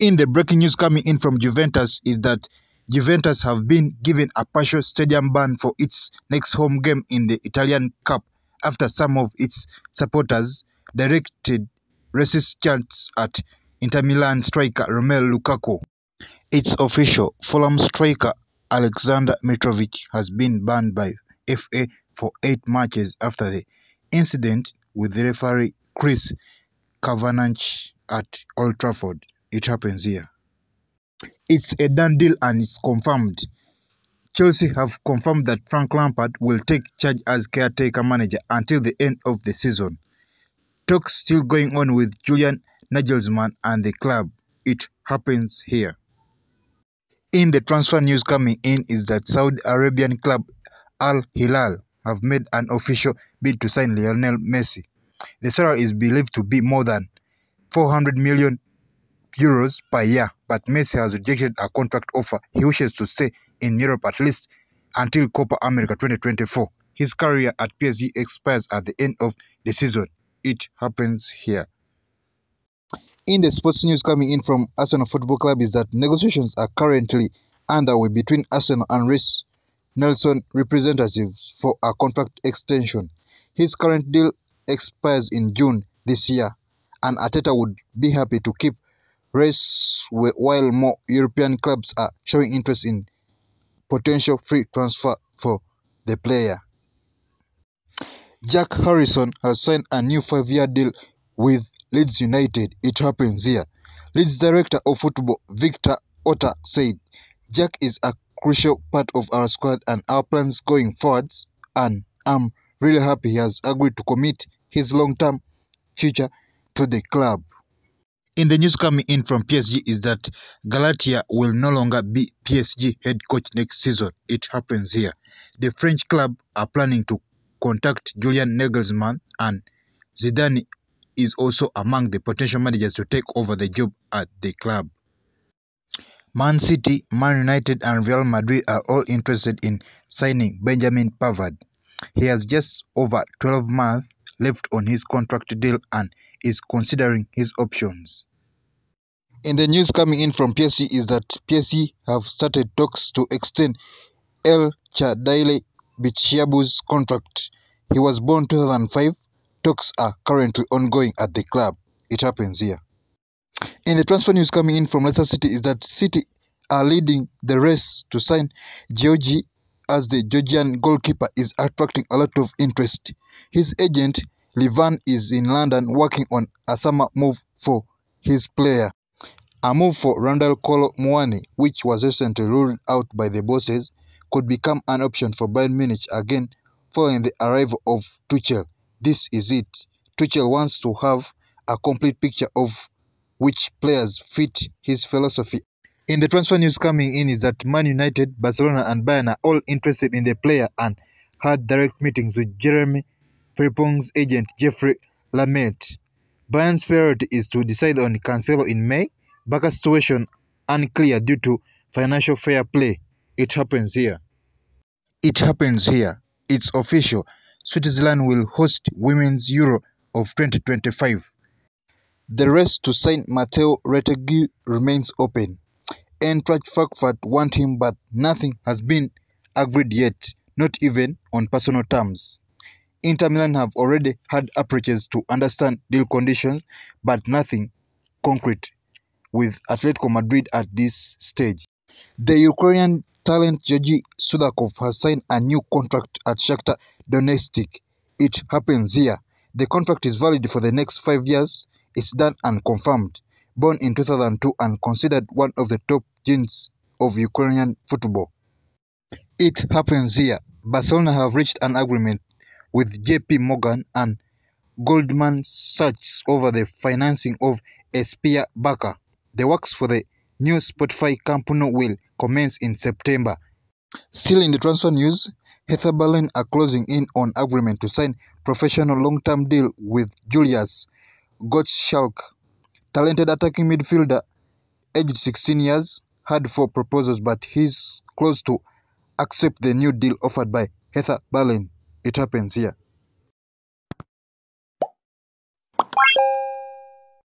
In the breaking news coming in from Juventus is that Juventus have been given a partial stadium ban for its next home game in the Italian Cup after some of its supporters directed racist chants at Inter Milan striker Romelu Lukaku. It's official, Fulham striker Alexander Mitrovic has been banned by FA for eight matches after the incident with the referee Chris Kavanagh at Old Trafford. It happens here. It's a done deal and it's confirmed. Chelsea have confirmed that Frank Lampard will take charge as caretaker manager until the end of the season. Talks still going on with Julian Nagelsmann and the club. It happens here. In the transfer news coming in is that Saudi Arabian club Al Hilal have made an official bid to sign Lionel Messi. The salary is believed to be more than 400 million euros per year, but Messi has rejected a contract offer. He wishes to stay in Europe at least until Copa America 2024. His career at PSG expires at the end of the season. It happens here. In the sports news coming in from Arsenal Football Club is that negotiations are currently underway between Arsenal and Reiss Nelson representatives for a contract extension. His current deal expires in June this year, and Arteta would be happy to keep Reiss while more European clubs are showing interest in potential free transfer for the player. Jack Harrison has signed a new five-year deal with Leeds United. It happens here. Leeds director of football Victor Orta said, Jack is a crucial part of our squad and our plans going forwards and I'm really happy he has agreed to commit his long-term future to the club. In the news coming in from PSG is that Galtier will no longer be PSG head coach next season. It happens here. The French club are planning to contact Julian Nagelsmann and Zidane is also among the potential managers to take over the job at the club. Man City, Man United and Real Madrid are all interested in signing Benjamin Pavard. He has just over 12 months left on his contract deal and is considering his options. In the news coming in from PSG is that PSG have started talks to extend El Chadaille Bitshiabu's contract. He was born 2005. Talks are currently ongoing at the club. It happens here. In the transfer news coming in from Leicester City is that City are leading the race to sign Giorgi as the Georgian goalkeeper is attracting a lot of interest. His agent Levan is in London working on a summer move for his player. A move for Randal Kolo Muani, which was recently ruled out by the bosses, could become an option for Bayern Munich again following the arrival of Tuchel. This is it. Tuchel wants to have a complete picture of which players fit his philosophy. In the transfer news coming in is that Man United, Barcelona and Bayern are all interested in the player and had direct meetings with Jeremie Frimpong's agent Jeffrey Lamette. Bayern's priority is to decide on Cancelo in May Barca situation unclear due to financial fair play. It happens here. It happens here. It's official. Switzerland will host Women's Euro of 2025. The race to sign Mateo Retegui remains open. Eintracht Frankfurt want him but nothing has been agreed yet, not even on personal terms. Inter Milan have already had approaches to understand deal conditions but nothing concrete with Atletico Madrid at this stage. The Ukrainian talent Georgi Sudakov has signed a new contract at Shakhtar Donetsk. It happens here. The contract is valid for the next five years. It's done and confirmed. Born in 2002 and considered one of the top genes of Ukrainian football. It happens here. Barcelona have reached an agreement with JP Morgan and Goldman Sachs over the financing of Espia Barca. The works for the new Spotify Nou will commence in September. Still in the transfer news, Hertha Berlin are closing in on agreement to sign professional long-term deal with Julius Gottschalk. Talented attacking midfielder, aged 16 years, had four proposals but he's close to accept the new deal offered by Hertha Berlin. It happens here.